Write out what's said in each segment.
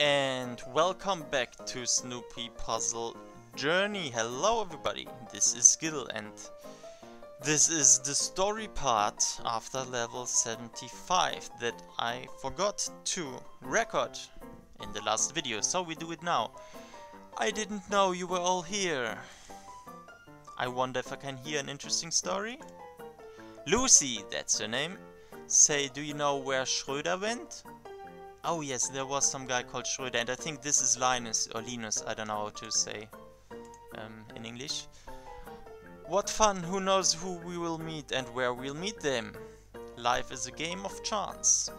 And welcome back to Snoopy Puzzle Journey. Hello everybody, this is Skill and this is the story part after level 75 that I forgot to record in the last video, so we do it now. I didn't know you were all here. I wonder if I can hear an interesting story? Lucy, that's her name. Say, do you know where Schroeder went? Oh yes, there was some guy called Schroeder, and I think this is Linus, or Linus, I don't know how to say um, in English. What fun, who knows who we will meet and where we'll meet them. Life is a game of chance.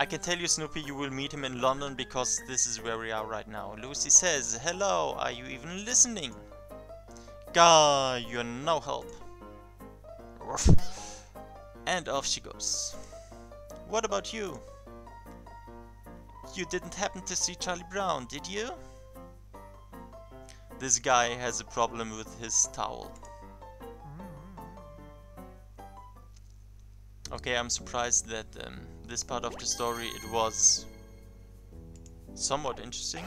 I can tell you, Snoopy, you will meet him in London because this is where we are right now. Lucy says, hello, are you even listening? Gah, you're no help. And off she goes. What about you? You didn't happen to see Charlie Brown, did you? This guy has a problem with his towel. Okay, I'm surprised that um, this part of the story it was somewhat interesting.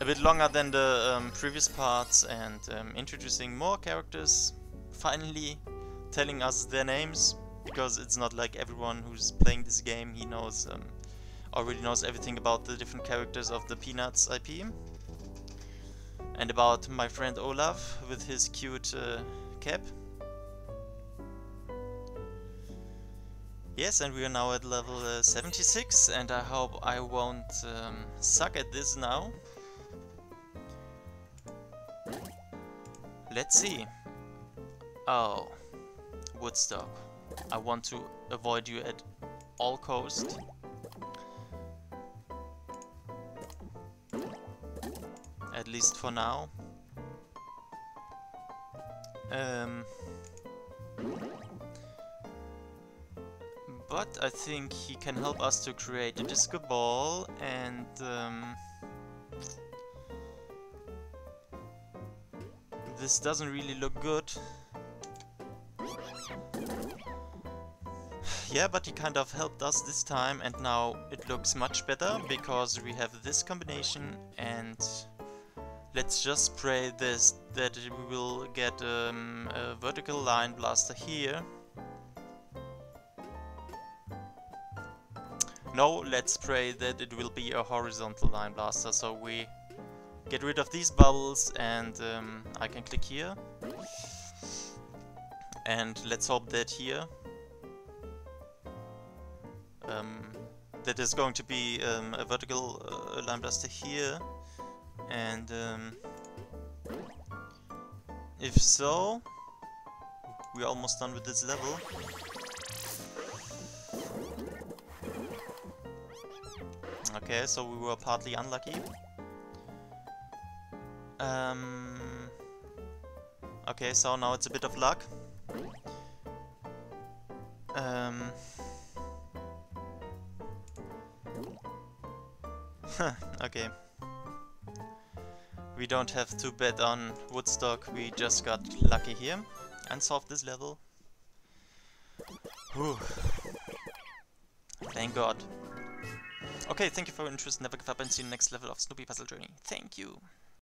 A bit longer than the um, previous parts and um, introducing more characters. Finally telling us their names because it's not like everyone who's playing this game he knows um, already knows everything about the different characters of the Peanuts IP and about my friend Olaf with his cute uh, cap. Yes, and we are now at level uh, 76 and I hope I won't um, suck at this now. Let's see. Oh, Woodstock. I want to avoid you at all cost. At least for now. Um, but I think he can help us to create a disco ball and um, this doesn't really look good Yeah, but he kind of helped us this time and now it looks much better because we have this combination and let's just pray this that we will get um, a vertical line blaster here. No, let's pray that it will be a horizontal line blaster so we get rid of these bubbles and um, I can click here and let's hope that here um, that is going to be um, a vertical uh, line blaster here and um, if so we're almost done with this level. Okay so we were partly unlucky. Um, okay so now it's a bit of luck. Um, okay. We don't have to bet on Woodstock, we just got lucky here and solved this level. Whew. Thank god. Okay, thank you for your interest, never give up and see you next level of Snoopy Puzzle Journey. Thank you.